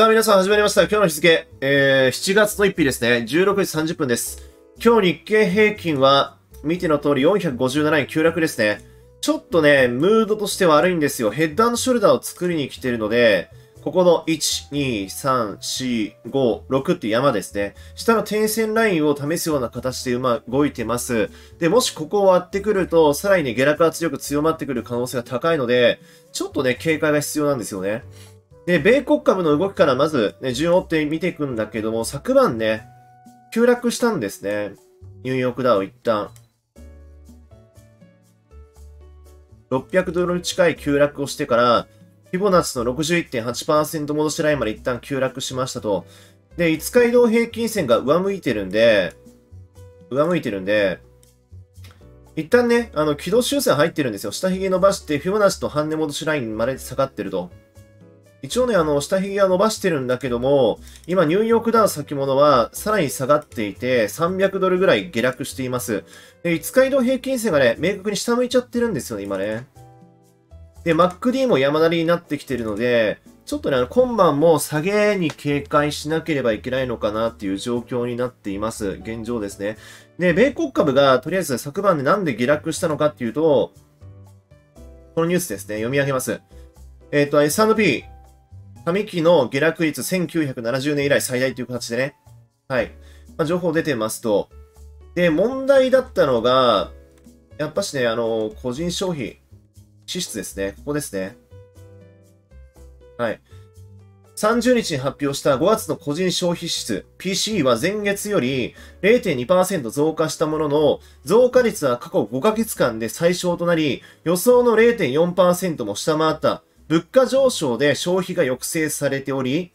さあ皆さん始まりました。今日の日付、えー、7月の1日ですね。16時30分です。今日日経平均は、見ての通り457円急落ですね。ちょっとね、ムードとして悪いんですよ。ヘッドショルダーを作りに来てるので、ここの1、2、3、4、5、6って山ですね。下の点線ラインを試すような形で動いてます。で、もしここを割ってくると、さらにね、下落圧力強まってくる可能性が高いので、ちょっとね、警戒が必要なんですよね。で、米国株の動きからまず、ね、順を追って見ていくんだけども、昨晩ね、急落したんですね。ニューヨークダウ一旦。600ドル近い急落をしてから、フィボナッチの61.8%戻しラインまで一旦急落しましたと。で、5日移動平均線が上向いてるんで、上向いてるんで、一旦ね、あの、軌道修正入ってるんですよ。下髭伸ばして、フィボナッチと半値戻しラインまで下がってると。一応ね、あの、下髭は伸ばしてるんだけども、今、ニューヨークダウ先物はさらに下がっていて、300ドルぐらい下落しています。で、5日移動平均線がね、明確に下向いちゃってるんですよね、今ね。で、MacD も山なりになってきてるので、ちょっとね、あの、今晩も下げに警戒しなければいけないのかなっていう状況になっています。現状ですね。で、米国株がとりあえず昨晩でなんで下落したのかっていうと、このニュースですね、読み上げます。えっ、ー、と、S&P、上期の下落率1970年以来最大という形でね、はい。まあ、情報出てますと。で、問題だったのが、やっぱしね、あの、個人消費、支出ですね。ここですね。はい。30日に発表した5月の個人消費支出 PCE は前月より0.2%増加したものの、増加率は過去5ヶ月間で最小となり、予想の0.4%も下回った物価上昇で消費が抑制されており、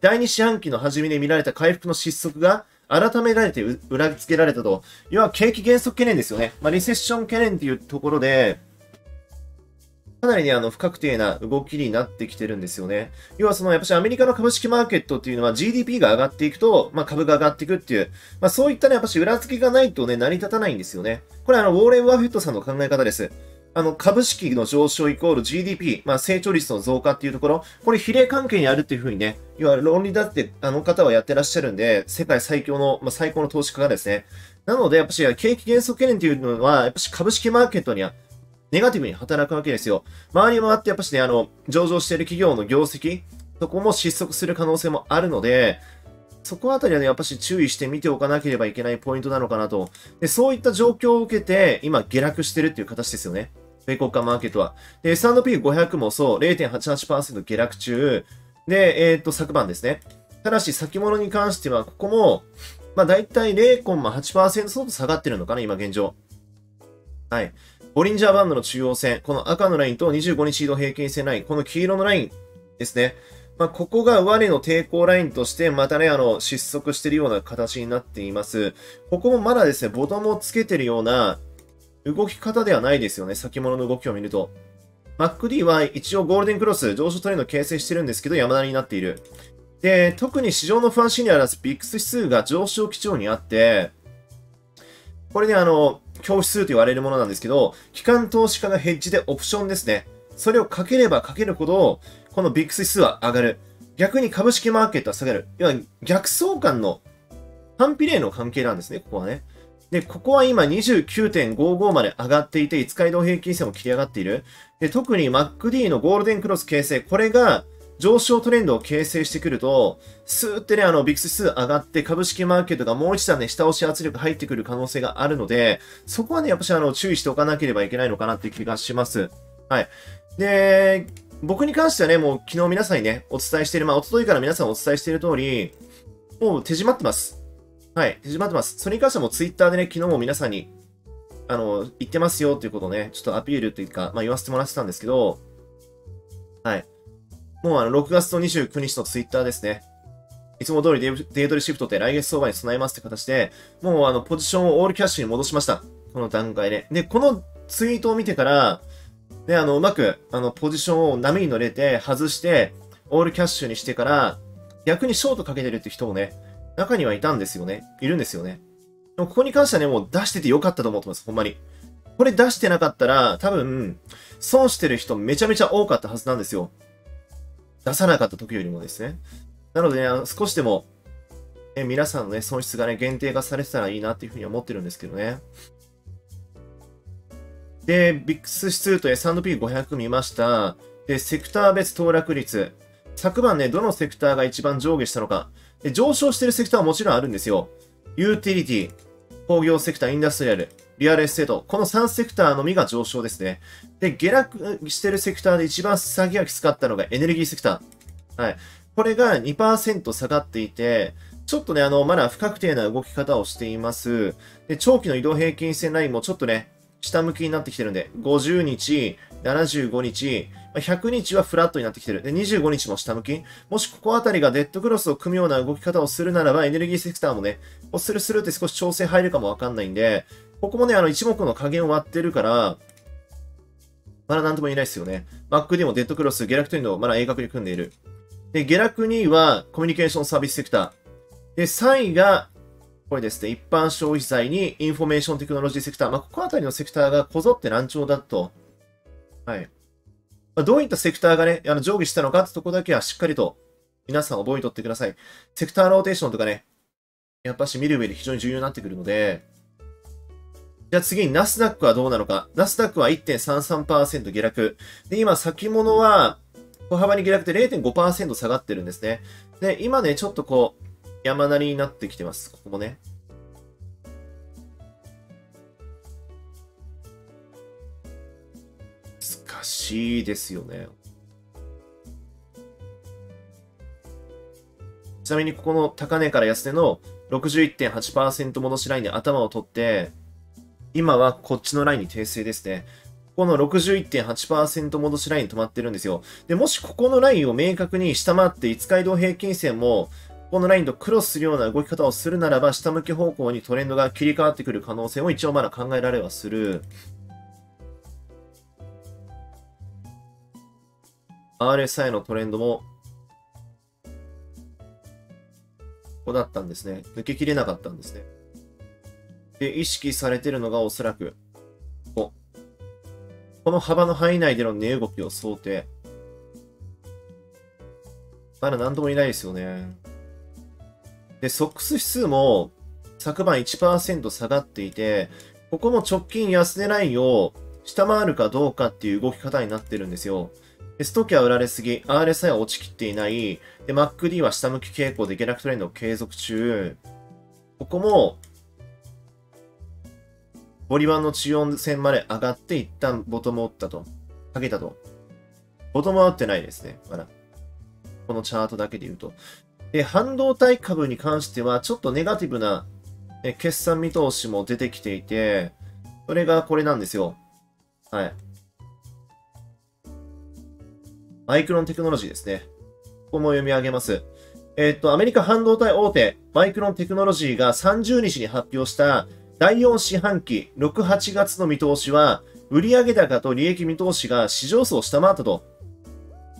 第2四半期の初めに見られた回復の失速が改められて裏付けられたと。要は景気減速懸念ですよね。まあ、リセッション懸念っていうところで、かなりね、あの、不確定な動きになってきてるんですよね。要はその、やっぱしアメリカの株式マーケットっていうのは GDP が上がっていくと、まあ株が上がっていくっていう、まあそういったね、やっぱし裏付けがないとね、成り立たないんですよね。これあの、ウォーレン・ワフェットさんの考え方です。あの、株式の上昇イコール GDP、まあ成長率の増加っていうところ、これ比例関係にあるっていうふうにね、要は論理だってあの方はやってらっしゃるんで、世界最強の、まあ最高の投資家がですね、なので、やっぱし、景気減速懸念っていうのは、やっぱし株式マーケットにはネガティブに働くわけですよ。周りもあってやっぱしね、あの、上場している企業の業績、そこも失速する可能性もあるので、そこあたりはね、やっぱし注意して見ておかなければいけないポイントなのかなと。で、そういった状況を受けて、今下落してるっていう形ですよね。米国間マーケットは。で、S&P500 もそう、0.88%下落中。で、えっ、ー、と、昨晩ですね。ただし、先物に関しては、ここも、まあ、だいたい0.8%相当下がってるのかな、今現状。はい。ボリンジャーバンドの中央線、この赤のラインと25日移動平均線ライン、この黄色のラインですね。まあ、ここが上値の抵抗ラインとして、またね、あの、失速しているような形になっています。ここもまだですね、ボトムをつけてるような動き方ではないですよね。先物の動きを見ると。MacD は一応ゴールデンクロス、上昇トレンド形成してるんですけど、山なりになっている。で、特に市場の不安心にあらず、ビックス指数が上昇基調にあって、これね、あの、恐怖指数と言われるものなんですけど、機関投資家がヘッジでオプションですね。それをかければかけるほど、このビックス指数は上がる。逆に株式マーケットは下がる。要は逆相関の反比例の関係なんですね、ここはね。で、ここは今29.55まで上がっていて、5日移動平均線も切り上がっている。で、特に MacD のゴールデンクロス形成、これが上昇トレンドを形成してくると、スーってね、あの、ビックス指数上がって株式マーケットがもう一段ね、下押し圧力入ってくる可能性があるので、そこはね、やっぱしあの、注意しておかなければいけないのかなって気がします。はい。で、僕に関してはね、もう昨日皆さんにね、お伝えしている、まあ、おとといから皆さんお伝えしている通り、もう手締まってます。はい、手締まってます。それに関してもツイッターでね、昨日も皆さんに、あの、言ってますよっていうことをね、ちょっとアピールというか、まあ、言わせてもらってたんですけど、はい。もうあの、6月の29日のツイッターですね。いつも通りデイドリシフトって来月相場に備えますって形で、もうあの、ポジションをオールキャッシュに戻しました。この段階で。で、このツイートを見てから、で、あの、うまく、あの、ポジションを波に乗れて、外して、オールキャッシュにしてから、逆にショートかけてるって人もね、中にはいたんですよね。いるんですよね。でもここに関してはね、もう出しててよかったと思ってます。ほんまに。これ出してなかったら、多分、損してる人めちゃめちゃ多かったはずなんですよ。出さなかった時よりもですね。なのでね、少しでも、ね、皆さんのね、損失がね、限定化されてたらいいなっていうふうに思ってるんですけどね。で、 VIX 指数と S&P500 見ました。で、セクター別騰落率。昨晩ね、どのセクターが一番上下したのか。で、上昇してるセクターはもちろんあるんですよ。ユーティリティ、工業セクター、インダストリアル、リアルエステート。この3セクターのみが上昇ですね。で、下落してるセクターで一番下げがきつかったのがエネルギーセクター。はい。これが2%下がっていて、ちょっとね、あの、まだ不確定な動き方をしています。で、長期の移動平均線ラインもちょっとね、下向きになってきてるんで、50日、75日、100日はフラットになってきてる。で、25日も下向き。もしここあたりがデッドクロスを組むような動き方をするならば、エネルギーセクターもね、こうするするって少し調整入るかもわかんないんで、ここもね、あの、一目の加減を割ってるから、まだ何とも言えないですよね。 MACD もデッドクロス、下落というのをまだ鋭角に組んでいる。で、下落2位はコミュニケーションサービスセクター。で、3位がこれですね、一般消費財にインフォメーションテクノロジーセクター。まあ、ここあたりのセクターがこぞって軟調だと。はい。まあ、どういったセクターがね、あの上下したのかってとこだけはしっかりと皆さん覚えとってください。セクターローテーションとかね、やっぱし見る上で非常に重要になってくるので、じゃあ次にナスダックはどうなのか。ナスダックは1.33%下落。で、今先物は小幅に下落で0.5%下がってるんですね。で、今ね、ちょっとこう、山なりになってきてます。ここもね。難しいですよね。ちなみにここの高値から安値の61.8%戻しラインで頭を取って、今はこっちのラインに訂正ですね。この61.8%戻しライン止まってるんですよ。で、もしここのラインを明確に下回って5日移動平均線もこのラインとクロスするような動き方をするならば、下向き方向にトレンドが切り替わってくる可能性も一応まだ考えられはする。RSI のトレンドも、ここだったんですね。抜けきれなかったんですね。で、意識されてるのがおそらく、こここの幅の範囲内での値動きを想定。まだ何とも言えないですよね。で、ソックス指数も昨晩1%下がっていて、ここも直近安値ラインを下回るかどうかっていう動き方になってるんですよ。でストキは売られすぎ、RSI は落ちきっていない、で、MacD は下向き傾向で下落トレンドを継続中、ここも、ボリバンの中央線まで上がって一旦ボトムを打ったと。下げたと。ボトムは打ってないですね。まだ。このチャートだけで言うと。で、半導体株に関しては、ちょっとネガティブなえ決算見通しも出てきていて、それがこれなんですよ。はい。マイクロンテクノロジーですね。ここも読み上げます。えっと、アメリカ半導体大手、マイクロンテクノロジーが30日に発表した第4四半期6、8月の見通しは、売上高と利益見通しが市場層を下回ったと。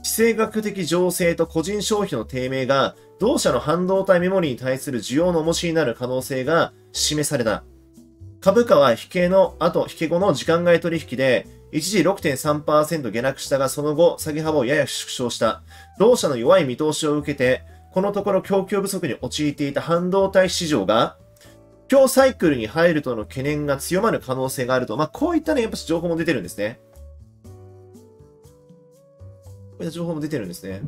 地政学的情勢と個人消費の低迷が同社の半導体メモリに対する需要の重しになる可能性が示された。株価は引けの後、引け後の時間外取引で、一時6.3%下落したが、その後、下げ幅をやや縮小した。同社の弱い見通しを受けて、このところ供給不足に陥っていた半導体市場が、今日サイクルに入るとの懸念が強まる可能性があると。まあ、こういったね、やっぱ情報も出てるんですね。こういった情報も出てるんですね。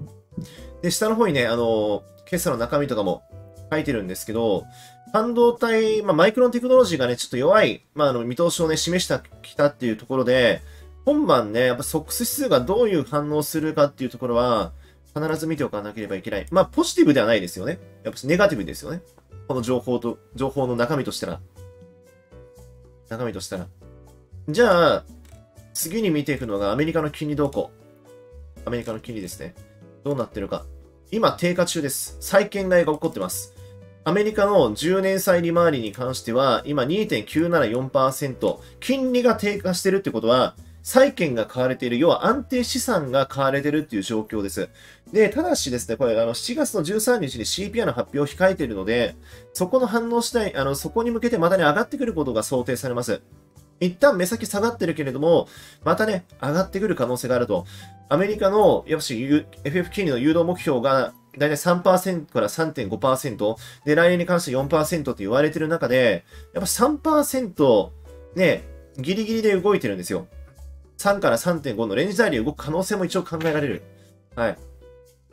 で、下の方にね、あの、決算の中身とかも書いてるんですけど、半導体、まあ、マイクロンテクノロジーがね、ちょっと弱い、まあ、あの、見通しをね、示したきたっていうところで、今晩ね、やっぱソックス指数がどういう反応するかっていうところは、必ず見ておかなければいけない。まあ、ポジティブではないですよね。やっぱネガティブですよね。この情報と、情報の中身としたら。中身としたら。じゃあ、次に見ていくのがアメリカの金利動向。アメリカの金利ですね。どうなってるか。今低下中です。債券買いが起こってます。アメリカの10年債利回りに関しては、今2.974%。金利が低下してるってことは、債券が買われている、要は安定資産が買われているっていう状況です。で、ただしですね、これ、あの、7月の13日に CPI の発表を控えているので、そこの反応次第、あの、そこに向けてまたね、上がってくることが想定されます。一旦目先下がってるけれども、またね、上がってくる可能性があると。アメリカの、やっぱし FF 金利の誘導目標がだいたい3%から3.5%、で、来年に関して4%と言われてる中で、やっぱ3%、ね、ギリギリで動いてるんですよ。3から3.5のレンジ代で動く可能性も一応考えられる。はい。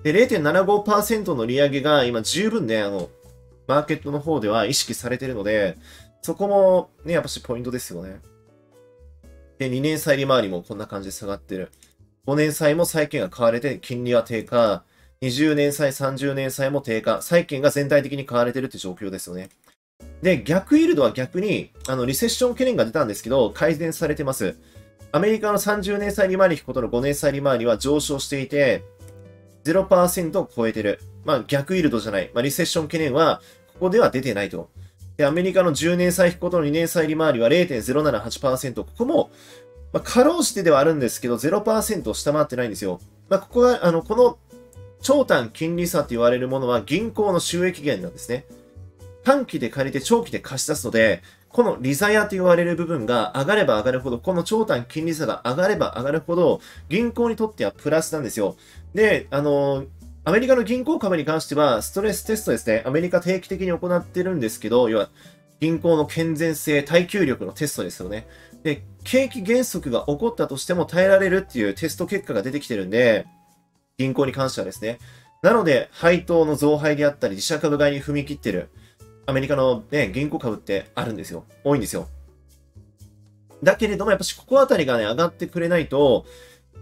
で、0.75%の利上げが今十分ね、あの、マーケットの方では意識されてるので、そこもね、やっぱしポイントですよね。で、2年債利回りもこんな感じで下がってる。5年債も債券が買われて金利は低下。20年債、30年債も低下。債券が全体的に買われてるって状況ですよね。で、逆イールドは逆に、あの、リセッション懸念が出たんですけど、改善されてます。アメリカの30年債利回り引くことの5年債利回りは上昇していて、0%を超えてる。まあ逆イールドじゃない。まあリセッション懸念はここでは出てないと。アメリカの10年債引くことの2年債利回りは0.078%。ここも、まあ、かろうじてではあるんですけど、0%を下回ってないんですよ。まあ、ここが、あの、この長短金利差と言われるものは銀行の収益源なんですね。短期で借りて長期で貸し出すので、この利ザヤと言われる部分が上がれば上がるほど、この長短金利差が上がれば上がるほど、銀行にとってはプラスなんですよ。で、あの、アメリカの銀行株に関しては、ストレステストですね。アメリカ定期的に行ってるんですけど、要は、銀行の健全性、耐久力のテストですよね。で、景気減速が起こったとしても耐えられるっていうテスト結果が出てきてるんで、銀行に関してはですね。なので、配当の増配であったり、自社株買いに踏み切ってる。アメリカのね、銀行株ってあるんですよ。多いんですよ。だけれども、やっぱしここあたりがね、上がってくれないと、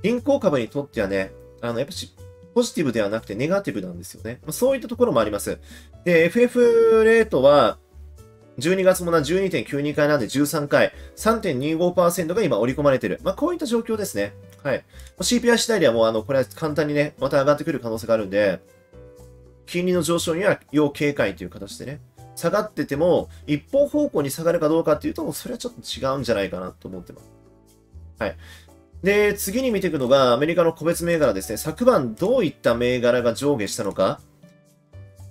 銀行株にとってはね、あの、やっぱし、ポジティブではなくてネガティブなんですよね。そういったところもあります。で、FF レートは、12月もな12.92回なんで13回、3.25%が今織り込まれている。まあ、こういった状況ですね。はい。CPI 次第ではもう、あの、これは簡単にね、また上がってくる可能性があるんで、金利の上昇には要警戒という形でね、下がってても、一方方向に下がるかどうかっていうと、それはちょっと違うんじゃないかなと思ってます。はい。で、次に見ていくのが、アメリカの個別銘柄ですね。昨晩どういった銘柄が上下したのか。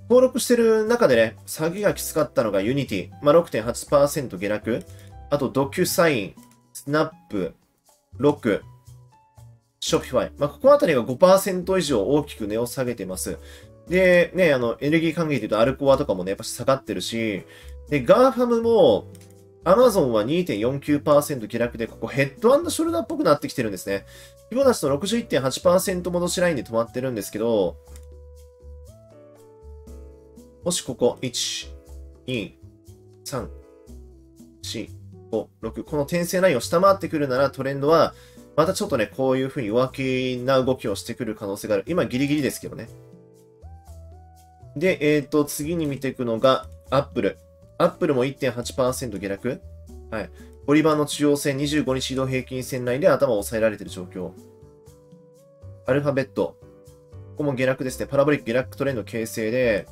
登録してる中でね、下げがきつかったのが Unity。まあ、6.8%下落。あと、 DocuSign、Snap、Roku、Shopify。まあ、ここあたりが5%以上大きく値を下げてます。で、ね、あの、エネルギー関係で言うとアルコアとかもね、やっぱ下がってるし、で、 GAFAM も、アマゾンは2.49%下落で、ここヘッドショルダーっぽくなってきてるんですね。フィボナッチの61.8%戻しラインで止まってるんですけど、もしここ、1、2、3、4、5、6、この点線ラインを下回ってくるならトレンドは、またちょっとね、こういう風に弱気な動きをしてくる可能性がある。今ギリギリですけどね。で、えっ、ー、と、次に見ていくのが、アップル。アップルも1.8%下落？はい。ボリバンの中央線25日移動平均線内で頭を押さえられている状況。アルファベット。ここも下落ですね。パラボリック下落トレンド形成で、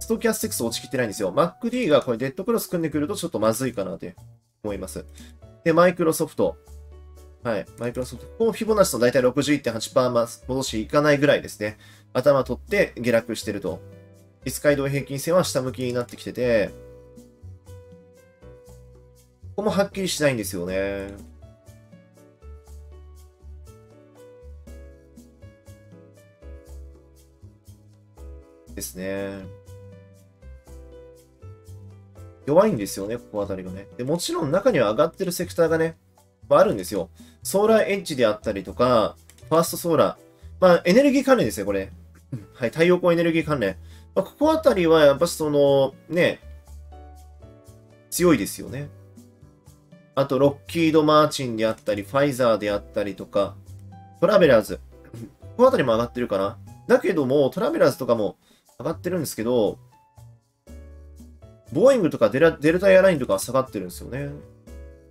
ストキャステクス落ちきってないんですよ。MacD がこれデッドクロス組んでくるとちょっとまずいかなって思います。で、マイクロソフト。はい。マイクロソフト。ここもフィボナッチの大体61.8%戻しいかないぐらいですね。頭取って下落してると。5日移動平均線は下向きになってきてて、ここもはっきりしないんですよね。ですね。弱いんですよね、ここあたりがね。で、もちろん中には上がってるセクターがね、まあ、あるんですよ。ソーラーエッジであったりとか、ファーストソーラー。まあ、エネルギー関連ですね、これ。はい、太陽光エネルギー関連。まあ、ここあたりはやっぱその、ね、強いですよね。あと、ロッキード・マーチンであったり、ファイザーであったりとか、トラベラーズ。ここあたりも上がってるかな。だけども、トラベラーズとかも上がってるんですけど、ボーイングとかデルデルタエアラインとかは下がってるんですよね。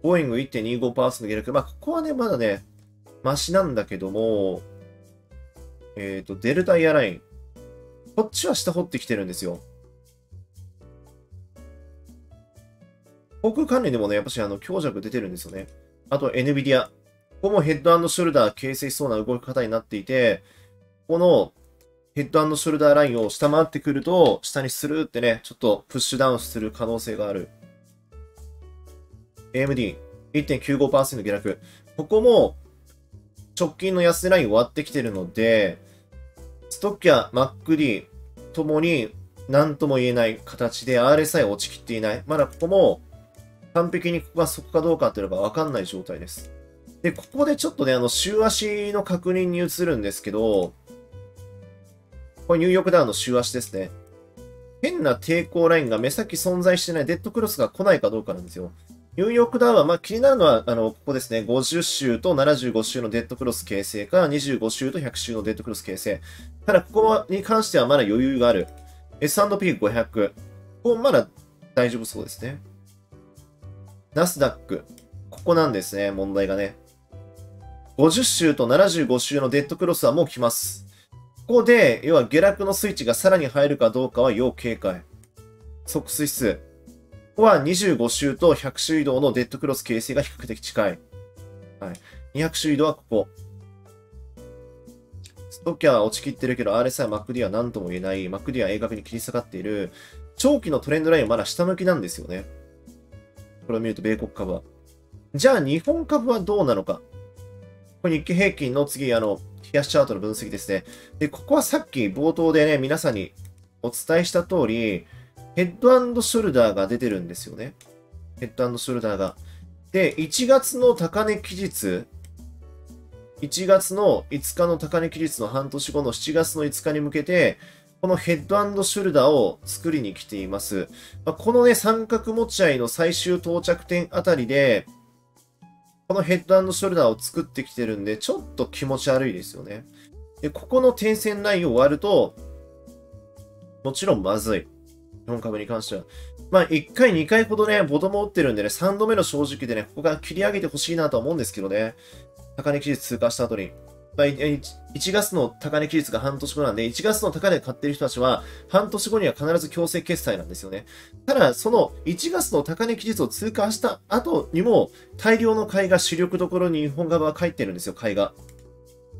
ボーイング1.25%下落。まあ、ここはね、まだね、マシなんだけども、えっ、ー、と、デルタエアライン。こっちは下掘ってきてるんですよ。航空関連でもね、やっぱしあの強弱出てるんですよね。あと NVIDIA。ここもヘッドショルダー形成しそうな動き方になっていて、このヘッドショルダーラインを下回ってくると、下にスルーってね、ちょっとプッシュダウンする可能性がある。AMD、1.95%下落。ここも直近の安値ライン終わってきてるので、ストッキャ、MacD ともに何とも言えない形で RSI 落ちきっていない。まだここも完璧にここがそこかどうかっていうのがわかんない状態です。で、ここでちょっとね、あの、週足の確認に移るんですけど、これニューヨークダウンの週足ですね。変な抵抗ラインが目先存在してないデッドクロスが来ないかどうかなんですよ。ニューヨークダウンは、まあ、気になるのは、あの、ここですね。50週と75週のデッドクロス形成か、25週と100週のデッドクロス形成。ただ、ここに関してはまだ余裕がある。S&P500。ここまだ大丈夫そうですね。ナスダック。ここなんですね、問題がね。50週と75週のデッドクロスはもう来ます。ここで、要は下落のスイッチがさらに入るかどうかは要警戒。即ス指数。ここは25週と100週移動のデッドクロス形成が比較的近い。はい。200週移動はここ。ストッキャーは落ちきってるけど、RSI、MacD は何とも言えない。MacD は鋭角に切り下がっている。長期のトレンドラインはまだ下向きなんですよね。これを見ると、米国株は。じゃあ、日本株はどうなのか。これ日経平均の次、あの、冷やしチャートの分析ですね。で、ここはさっき冒頭でね、皆さんにお伝えした通り、ヘッドショルダーが出てるんですよね。ヘッドショルダーが。で、1月の高値期日、1月の5日の高値期日の半年後の7月の5日に向けて、このヘッドショルダーを作りに来ています。まあ、このね、三角持ち合いの最終到着点あたりで、このヘッドショルダーを作ってきてるんで、ちょっと気持ち悪いですよね。で、ここの点線ラインを割ると、もちろんまずい。日本株に関しては。まあ、1回、2回ほどね、ボトムを打ってるんでね、3度目の正直でね、ここから切り上げてほしいなとは思うんですけどね。高値期日通過した後に。まあ、1月の高値期日が半年後なんで、1月の高値買ってる人たちは、半年後には必ず強制決済なんですよね。ただ、その1月の高値期日を通過した後にも、大量の買いが主力どころに日本側は返ってるんですよ、買いが。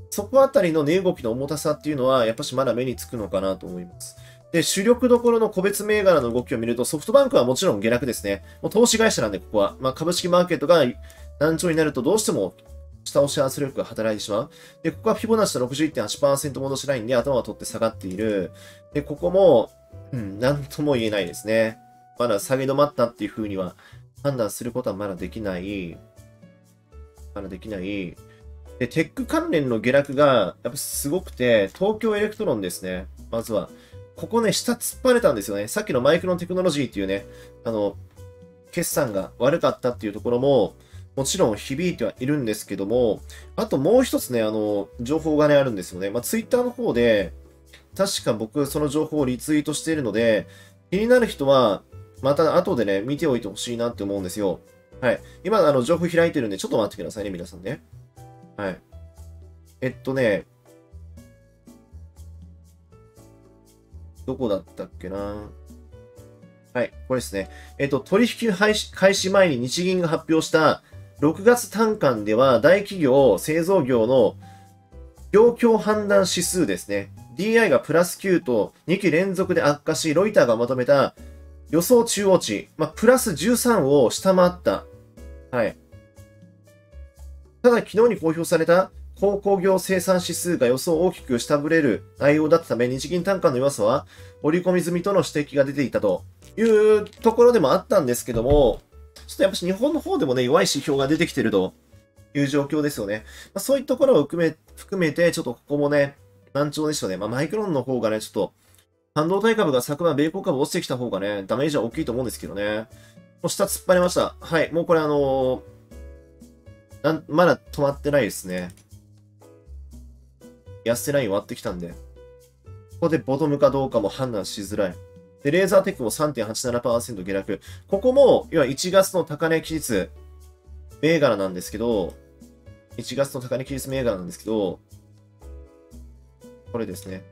そこあたりの値動きの重たさっていうのは、やっぱしまだ目につくのかなと思います。で、主力どころの個別銘柄の動きを見ると、ソフトバンクはもちろん下落ですね。もう投資会社なんで、ここは。まあ、株式マーケットが軟調になるとどうしても下押し圧力が働いてしまう。で、ここはフィボナッチの61.8%戻しラインで頭を取って下がっている。で、ここも、うん、なんとも言えないですね。まだ下げ止まったっていう風には判断することはまだできない。まだできない。で、テック関連の下落がやっぱすごくて、東京エレクトロンですね。まずは。ここね、下突っ張れたんですよね。さっきのマイクロンテクノロジーっていうね、あの、決算が悪かったっていうところも、もちろん響いてはいるんですけども、あともう一つね、あの、情報がね、あるんですよね。まあ、ツイッターの方で、確か僕、その情報をリツイートしているので、気になる人は、また後でね、見ておいてほしいなって思うんですよ。はい。今、あの、情報開いてるんで、ちょっと待ってくださいね、皆さんね。はい。えっとね、どこだったっけな？はい、これですね。えっと、取引開始前に日銀が発表した6月単価では大企業、製造業の状況判断指数ですね。DI がプラス9と2期連続で悪化し、ロイターがまとめた予想中央値、まあ、プラス13を下回った。はい。ただ、昨日に公表された鉱工業生産指数が予想を大きく下振れる内容だったため、日銀単価の弱さは織り込み済みとの指摘が出ていたというところでもあったんですけども、ちょっとやっぱし日本の方でもね、弱い指標が出てきてるという状況ですよね。まあ、そういったところを含め、含めて、ちょっとここもね、難聴でしたね。まあ、マイクロンの方がね、ちょっと、半導体株が昨晩、米国株落ちてきた方がね、ダメージは大きいと思うんですけどね。もう下突っ張りました。はい、もうこれあのー、まだ止まってないですね。安手ライン割ってきたんで、ここでボトムかどうかも判断しづらい。で、レーザーテックも3.87%下落。ここも、要は1月の高値期日、銘柄なんですけど、1月の高値期日銘柄なんですけど、これですね。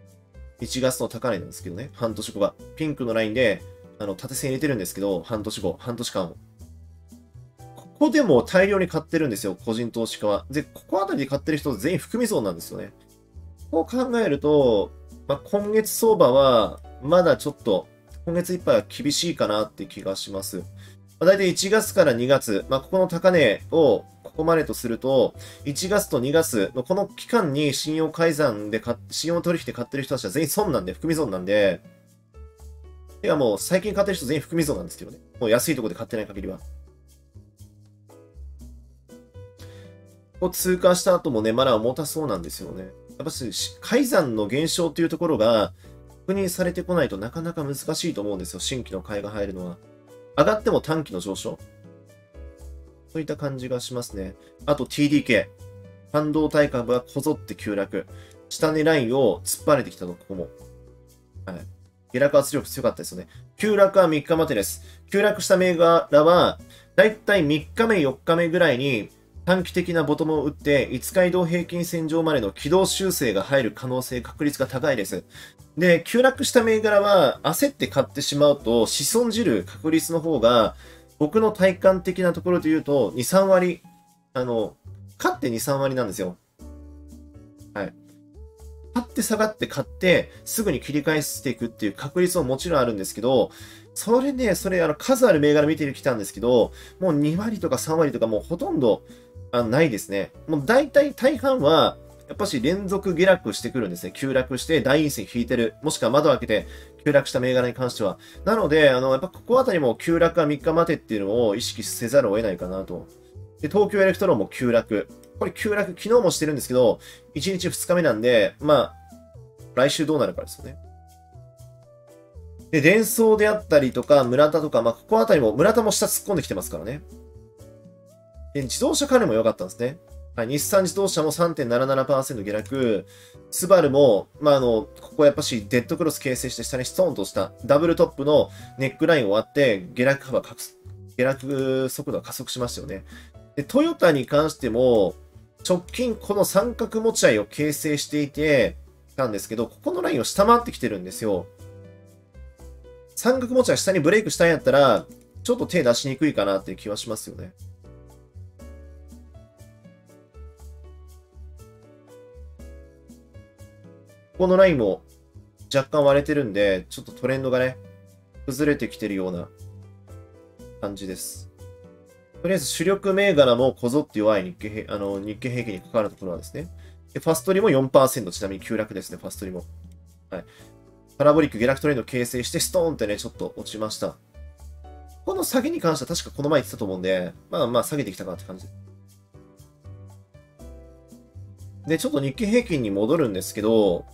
1月の高値なんですけどね、半年後が。ピンクのラインで、あの、縦線入れてるんですけど、半年後、半年間を。ここでも大量に買ってるんですよ、個人投資家は。で、ここあたりで買ってる人全員含み損なんですよね。こう考えると、まあ、今月相場は、まだちょっと今月いっぱいは厳しいかなって気がします。まあ、大体1月から2月、まあ、ここの高値をここまでとすると、1月と2月のこの期間に信用改ざんで買っ、信用取引で買ってる人たちは全員損なんで、含み損なんで、てかもう最近買ってる人全員含み損なんですけどね。もう安いところで買ってない限りは。ここ通過した後もね、まだ重たそうなんですよね。やっぱし、改ざんの減少っていうところが確認されてこないとなかなか難しいと思うんですよ。新規の買いが入るのは。上がっても短期の上昇？そういった感じがしますね。あと TDK。半導体株はこぞって急落。下値ラインを突っ張れてきたと、ここも。はい。下落圧力強かったですよね。急落は3日待てです。急落した銘柄は、だいたい3日目、4日目ぐらいに短期的なボトムを打って、5日移動平均線上までの軌道修正が入る可能性、確率が高いです。で、急落した銘柄は焦って買ってしまうと、子孫じる確率の方が、僕の体感的なところで言うと、2、3割、あの、勝って2、3割なんですよ。はい。買って下がって買って、すぐに切り返していくっていう確率ももちろんあるんですけど、それね、それ、あの、数ある銘柄見てきたんですけど、もう2割とか3割とかもうほとんど、あないですね。もう大体大半は、やっぱし連続下落してくるんですね。急落して大陰線引いてる。もしくは窓開けて急落した銘柄に関しては。なので、あの、やっぱここあたりも急落は3日待てっていうのを意識せざるを得ないかなと。で、東京エレクトロンも急落。これ急落、昨日もしてるんですけど、1日2日目なんで、まあ、来週どうなるかですよね。で、伝送であったりとか、村田とか、まあ、ここあたりも、村田も下突っ込んできてますからね。で、自動車関連も良かったんですね。はい、日産自動車も3.77%下落、スバルも、まあ、あの、ここやっぱしデッドクロス形成して下にストーンとしたダブルトップのネックラインを割って、下落幅、下落速度が加速しましたよね。で、トヨタに関しても、直近この三角持ち合いを形成していて、たんですけど、ここのラインを下回ってきてるんですよ。三角持ち合い下にブレイクしたんやったら、ちょっと手出しにくいかなっていう気はしますよね。ここのラインも若干割れてるんで、ちょっとトレンドがね、崩れてきてるような感じです。とりあえず主力銘柄もこぞって弱い日経あの日経平均に関わるところはですね。で、ファストリも4%、ちなみに急落ですね、ファストリも。はい。パラボリック下落トレンド形成して、ストーンってね、ちょっと落ちました。この下げに関しては確かこの前言ってたと思うんで、まあまあ下げてきたかなって感じ。で、ちょっと日経平均に戻るんですけど、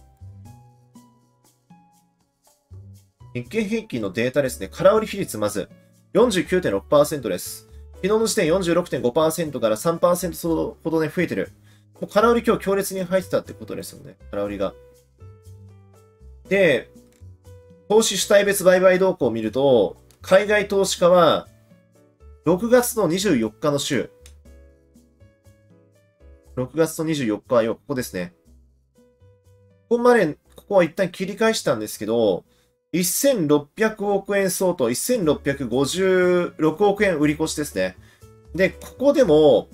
日経平均のデータですね。空売り比率まず49.6%です。昨日の時点46.5%から3%ほどね、増えてる。もう空売り今日強烈に入ってたってことですよね。空売りが。で、投資主体別売買動向を見ると、海外投資家は、6月の24日の週、6月の24日はよ、ここですね。ここまで、ここは一旦切り返したんですけど、1600億円相当、1656億円売り越しですね。で、ここでも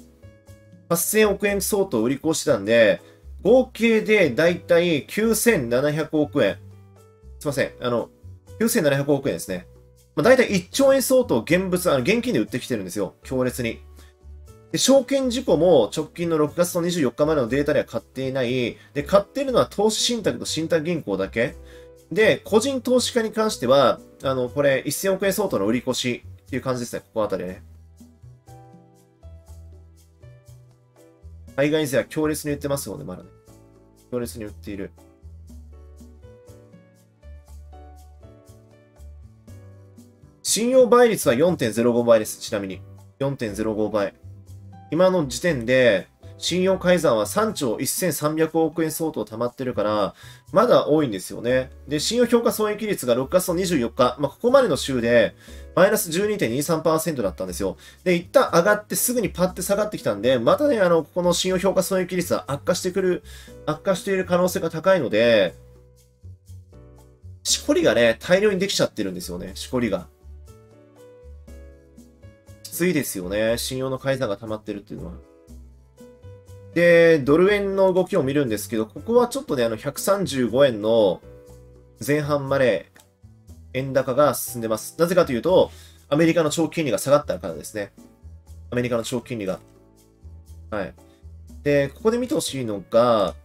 8000億円相当売り越してたんで、合計でだいたい9700億円。すいません。あの、9700億円ですね。まあ、だいたい1兆円相当現物、あの現金で売ってきてるんですよ。強烈に。で、証券事故も直近の6月の24日までのデータでは買っていない。で、買ってるのは投資信託と信託銀行だけ。で、個人投資家に関しては、あの、これ、1000億円相当の売り越しっていう感じですね、ここあたりね。海外勢は強烈に売ってますよね、まだね。強烈に売っている。信用倍率は4.05倍です、ちなみに。4.05倍。今の時点で、信用改ざんは3兆1300億円相当溜まってるから、まだ多いんですよね。で、信用評価損益率が6月の24日、まあ、ここまでの週で、マイナス12.23%だったんですよ。で、一旦上がってすぐにパッて下がってきたんで、またね、あの、ここの信用評価損益率は悪化してくる、悪化している可能性が高いので、しこりがね、大量にできちゃってるんですよね、しこりが。きついですよね、信用の改ざんが溜まってるっていうのは。で、ドル円の動きを見るんですけど、ここはちょっとね、あの、135円の前半まで円高が進んでます。なぜかというと、アメリカの長期金利が下がったからですね。アメリカの長期金利が。はい。で、ここで見てほしいのが、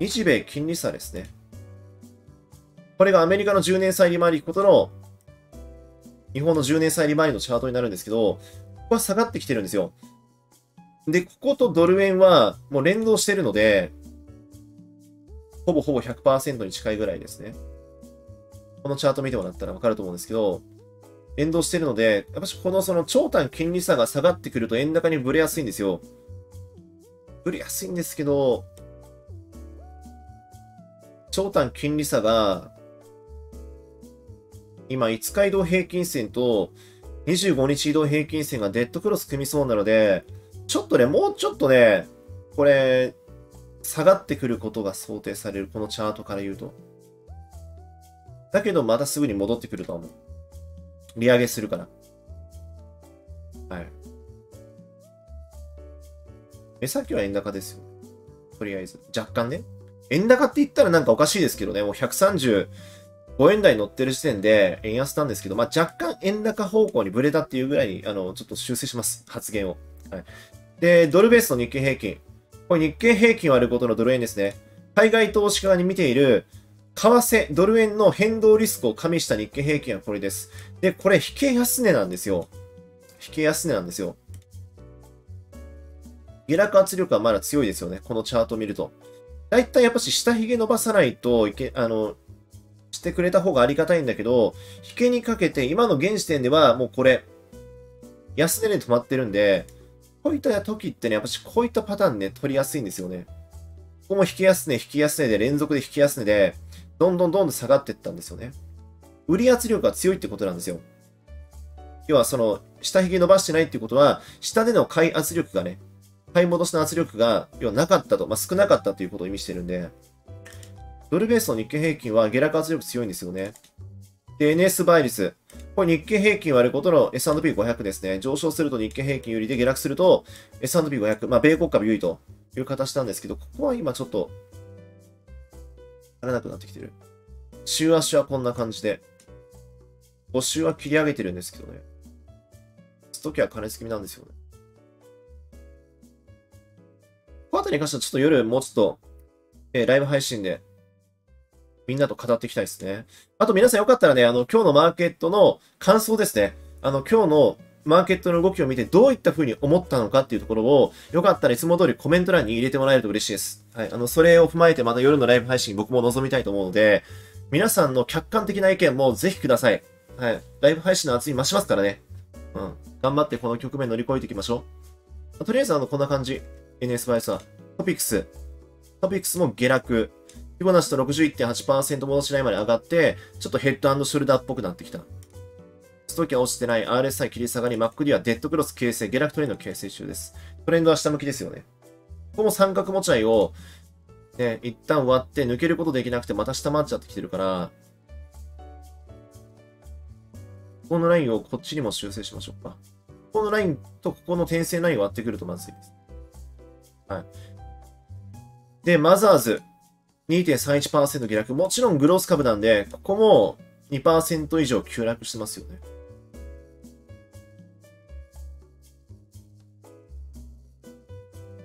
日米金利差ですね。これがアメリカの10年債利回りことの、日本の10年債利回りのチャートになるんですけど、ここは下がってきてるんですよ。で、こことドル円はもう連動してるので、ほぼほぼ100%に近いぐらいですね。このチャート見てもらったらわかると思うんですけど、連動してるので、やっぱしこのその長短金利差が下がってくると円高にブレやすいんですよ。ブレやすいんですけど、長短金利差が、今5日移動平均線と25日移動平均線がデッドクロス組みそうなので、ちょっとね、もうちょっとね、これ、下がってくることが想定される、このチャートから言うと。だけど、またすぐに戻ってくると思う。利上げするから。はい。目先は円高ですよ。とりあえず。若干ね。円高って言ったらなんかおかしいですけどね。もう135円台乗ってる時点で円安なんですけど、まあ、若干円高方向にブレたっていうぐらいに、あの、ちょっと修正します。発言を。はい。で、ドルベースの日経平均。これ日経平均を割ることのドル円ですね。海外投資家に見ている為替、ドル円の変動リスクを加味した日経平均はこれです。で、これ、引け安値なんですよ。引け安値なんですよ。下落圧力はまだ強いですよね。このチャートを見ると。だいたいやっぱし下髭伸ばさないといけ、あの、してくれた方がありがたいんだけど、引けにかけて今の現時点ではもうこれ、安値で止まってるんで、こういった時ってね、やっぱしこういったパターンね、取りやすいんですよね。ここも引き安値、引き安値で連続で引き安値で、どんどんどんどん下がっていったんですよね。売り圧力が強いってことなんですよ。要はその、下髭伸ばしてないっていうことは、下での買い圧力がね、買い戻しの圧力が、要はなかったと、まあ、少なかったということを意味してるんで、ドルベースの日経平均は下落圧力強いんですよね。で、NS 倍率。これ日経平均割ることの S&P500 ですね。上昇すると日経平均有利で下落すると S&P500。まあ、米国株有利という形なんですけど、ここは今ちょっとらなくなってきてる。週足はこんな感じで、5週は切り上げてるんですけどね。ストキは金付きなんですよね。この辺りに関してはちょっと夜もうちょっと、えー、ライブ配信でみんなと語っていきたいですね。あと皆さんよかったらね、あの、今日のマーケットの感想ですね。あの、今日のマーケットの動きを見てどういった風に思ったのかっていうところを、よかったらいつも通りコメント欄に入れてもらえると嬉しいです。はい。あの、それを踏まえてまた夜のライブ配信僕も望みたいと思うので、皆さんの客観的な意見もぜひください。はい。ライブ配信の熱い増しますからね。うん。頑張ってこの局面乗り越えていきましょう。とりあえずあの、こんな感じ。NS バイスは。トピックス。トピックスも下落。フィボナッチと61.8%戻しラインまで上がって、ちょっとヘッドショルダーっぽくなってきた。ストーキは落ちてない RSI 切り下がり、MacD はデッドクロス形成、下落トレンド形成中です。トレンドは下向きですよね。ここも三角持ち合いを、ね、一旦割って抜けることできなくてまた下回っちゃってきてるから、ここのラインをこっちにも修正しましょうか。ここのラインとここの点線ラインを割ってくるとまずいです。はい。で、マザーズ。2.31%下落。もちろんグロース株なんで、ここも2%以上急落してますよね。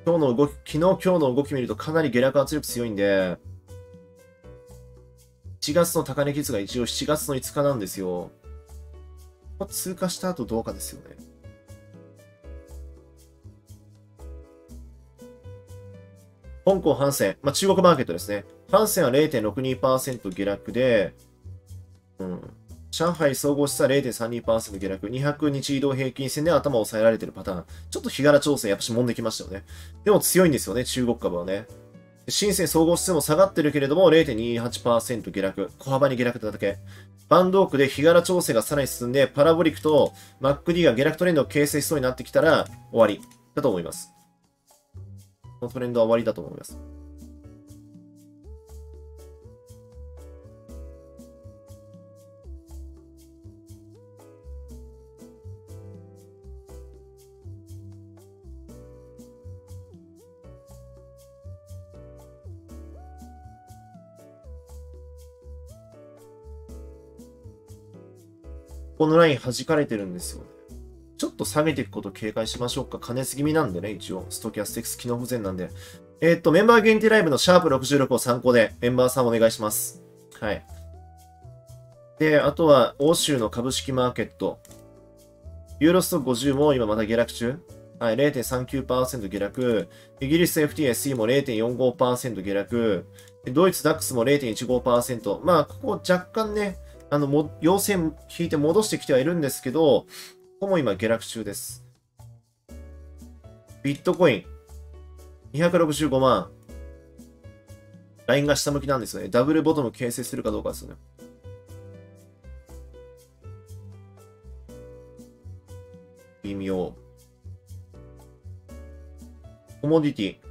今日の動き、昨日今日の動き見るとかなり下落圧力強いんで、1月の高値率が一応7月の5日なんですよ。通過した後どうかですよね。香港ハンセン、まあ、中国マーケットですね。ハンセンは0.62%下落で、うん、上海総合指数は0.32%下落、200日移動平均線で頭を押さえられてるパターン。ちょっと日柄調整やっぱし揉んできましたよね。でも強いんですよね、中国株はね。深セン総合指数も下がってるけれども0.28%下落。小幅に下落だけ。バンドークで日柄調整がさらに進んで、パラボリックと MacD が下落トレンドを形成しそうになってきたら終わりだと思います。のトレンドは終わりだと思います。このライン弾かれてるんですよね。と下げていくことを警戒しましょうか。加熱気味なんでね、一応。ストキャスティックス機能不全なんで。えー、っと、メンバー限定ライブのシャープ66を参考で、メンバーさんお願いします。はい。で、あとは、欧州の株式マーケット。ユーロスト50も今また下落中。はい、0.39%下落。イギリス FTSE も0.45%下落。ドイツ DAX も0.15%。まあ、ここ若干ね、あの、も、陽線引いて戻してきてはいるんですけど、も今下落中です。ビットコイン、265万。ラインが下向きなんですよね。ダブルボトム形成するかどうかですよね。微妙。コモディティ。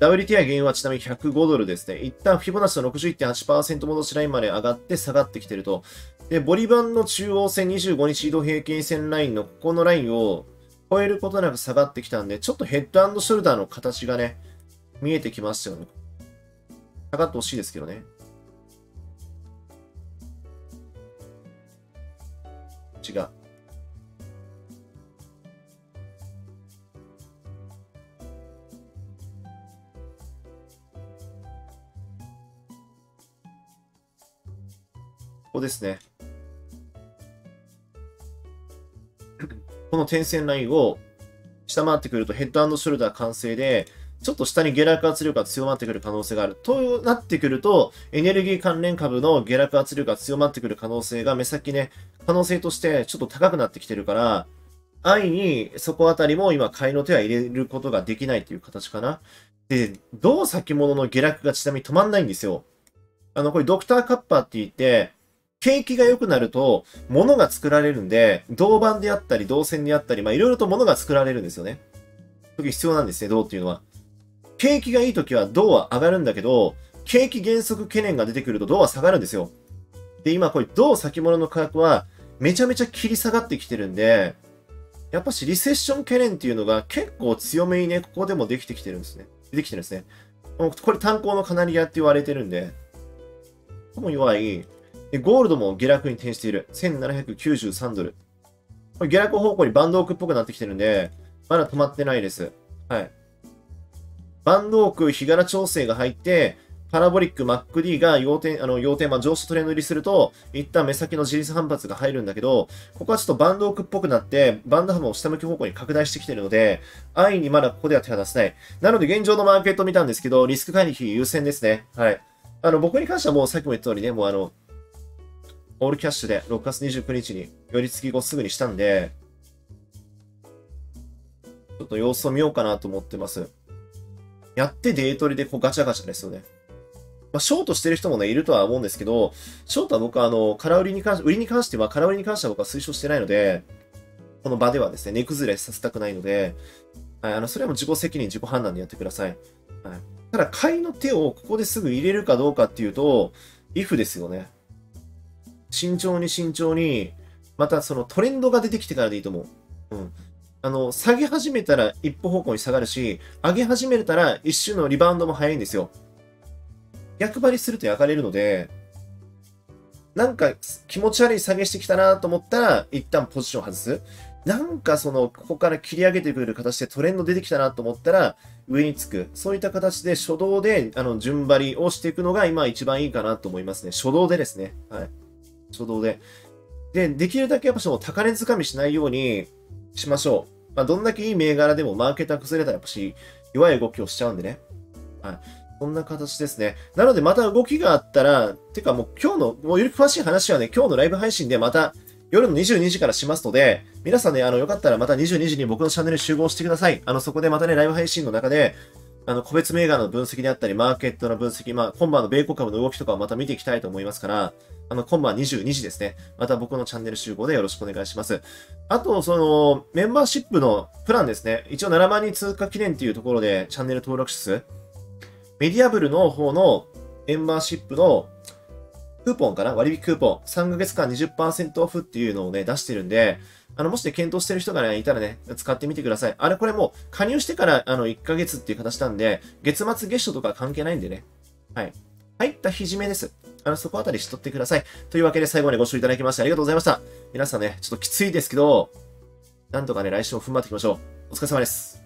WTI 原油はちなみに105ドルですね。一旦フィボナッチの61.8%戻しラインまで上がって下がってきてると。で、ボリバンの中央線25日移動平均線ラインのここのラインを超えることなく下がってきたんで、ちょっとヘッドショルダーの形がね、見えてきましたよね。下がってほしいですけどね。違う。ここですね。この点線ラインを下回ってくるとヘッドショルダー完成で、ちょっと下に下落圧力が強まってくる可能性がある。となってくると、エネルギー関連株の下落圧力が強まってくる可能性が目先ね、可能性としてちょっと高くなってきてるから、安易にそこあたりも今買いの手は入れることができないという形かな。で、銅先物の下落がちなみに止まんないんですよ。あの、これドクターカッパーって言って、景気が良くなると、物が作られるんで、銅板であったり、銅線であったり、まあいろいろと物が作られるんですよね。時必要なんですね、銅っていうのは。景気がいい時は銅は上がるんだけど、景気減速懸念が出てくると銅は下がるんですよ。で、今これ銅先物の価格はめちゃめちゃ切り下がってきてるんで、やっぱしリセッション懸念っていうのが結構強めにね、ここでもできてきてるんですね。できてるんですね。これ炭鉱のカナリアって言われてるんで、ここも弱い。で、ゴールドも下落に転している。1793ドル。これ下落方向にバンドオークっぽくなってきてるんで、まだ止まってないです。はい。バンドオーク、日柄調整が入って、パラボリック、MacD が要点、あの、要点、まあ、上昇トレンド入りすると、一旦目先の自立反発が入るんだけど、ここはちょっとバンドオークっぽくなって、バンドハムを下向き方向に拡大してきてるので、安易にまだここでは手は出せない。なので、現状のマーケットを見たんですけど、リスク管理費優先ですね。はい。あの、僕に関してはもうさっきも言った通りね、もうあの、オールキャッシュで6月29日に寄り付き後すぐにしたんで、ちょっと様子を見ようかなと思ってます。やってデートリでこうガチャガチャですよね。まあ、ショートしてる人もね、いるとは思うんですけど、ショートは僕はあの、空売りに関し、売りに関しては、空売りに関しては僕は推奨してないので、この場ではですね、値崩れさせたくないので、はい、あの、それはもう自己責任、自己判断でやってください。はい。ただ、買いの手をここですぐ入れるかどうかっていうと、if ですよね。慎重に慎重に、またそのトレンドが出てきてからでいいと思う。うん。あの、下げ始めたら一歩方向に下がるし、上げ始めたら一瞬のリバウンドも早いんですよ。逆張りすると焼かれるので、なんか気持ち悪い下げしてきたなと思ったら、一旦ポジション外す。なんかその、ここから切り上げてくる形でトレンド出てきたなと思ったら、上につく。そういった形で初動で、あの、順張りをしていくのが今一番いいかなと思いますね。初動でですね。はい。初動で。で、できるだけやっぱその高値掴みしないようにしましょう。まあ、どんだけいい銘柄でもマーケットが崩れたらやっぱし弱い動きをしちゃうんでね。はい。こんな形ですね。なのでまた動きがあったら、てかもう今日の、もうより詳しい話はね、今日のライブ配信でまた夜の22時からしますので、皆さんね、あの、よかったらまた22時に僕のチャンネル集合してください。あの、そこでまたね、ライブ配信の中で、あの、個別銘柄の分析であったり、マーケットの分析、まあ、今晩の米国株の動きとかをまた見ていきたいと思いますから、あの、今晩22時ですね。また僕のチャンネル集合でよろしくお願いします。あと、その、メンバーシップのプランですね。一応7万人通過記念っていうところでチャンネル登録者数。メディアブルの方のメンバーシップのクーポンかな？割引クーポン。3ヶ月間20%オフっていうのをね、出してるんで、あの、もしね、検討してる人がね、いたらね、使ってみてください。あれ、これもう、加入してから、あの、1ヶ月っていう形なんで、月末月初とか関係ないんでね。はい。入った日締めです。あの、そこあたりしとってください。というわけで最後までご視聴いただきましてありがとうございました。皆さんね、ちょっときついですけど、なんとかね、来週も踏ん張っていきましょう。お疲れ様です。